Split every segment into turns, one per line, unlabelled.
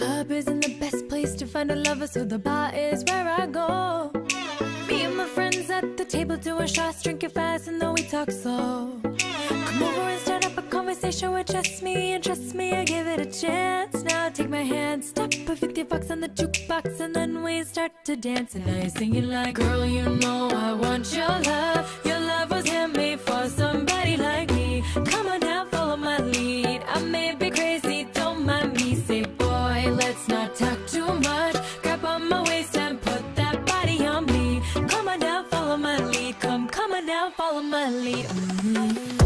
club isn't the best place to find a lover, so the bar is where I go. Me and my friends at the table doing shots, drinking fast, and though we talk slow. Come over and start up a conversation with just me, and trust me, I give it a chance. Now take my hand, stop a 50 bucks on the jukebox, and then we start to dance. And I singing like, Girl, you know I want your love. Your love was handmade for somebody Come, come on now, follow my lead. Mhm. I'm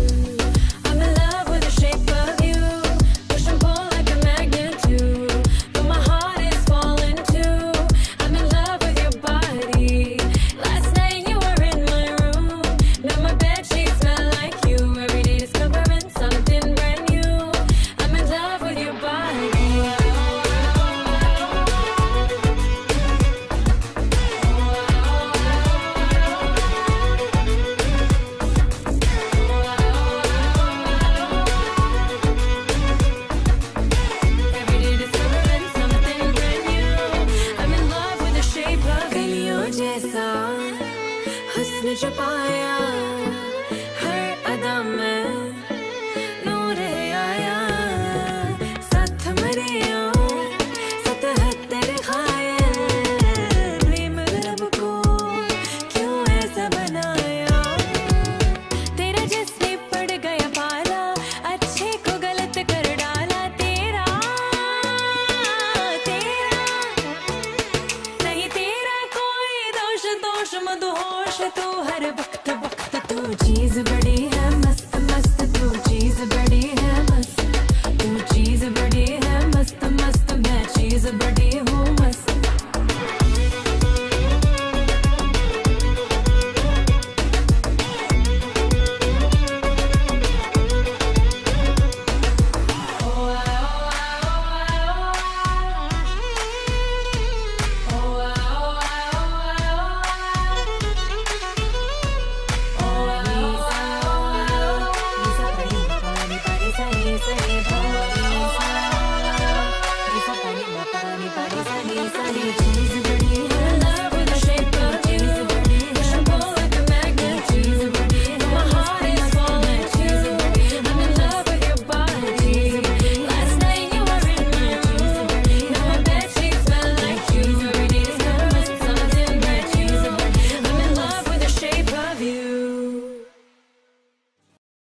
तुझे पाया तू हर वक्त वक्त तू चीज़ बड़ी है Sunday, Jesus.